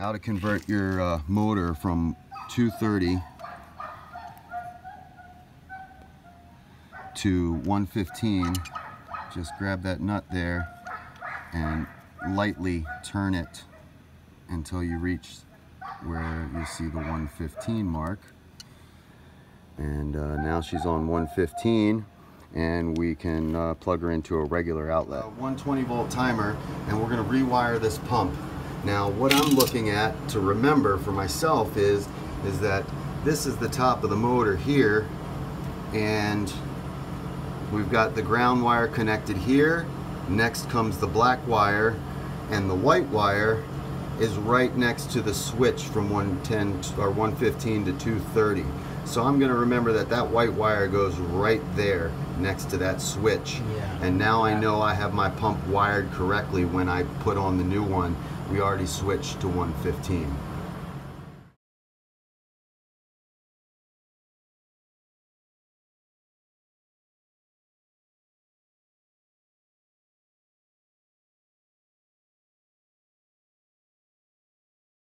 how to convert your uh, motor from 230 to 115 just grab that nut there and lightly turn it until you reach where you see the 115 mark and uh, now she's on 115 and we can uh, plug her into a regular outlet. A 120 volt timer and we're going to rewire this pump. Now what I'm looking at to remember for myself is is that this is the top of the motor here and we've got the ground wire connected here. Next comes the black wire and the white wire is right next to the switch from 110 or 115 to 230 so I'm going to remember that that white wire goes right there next to that switch. Yeah. and now I know I have my pump wired correctly when I put on the new one. We already switched to 115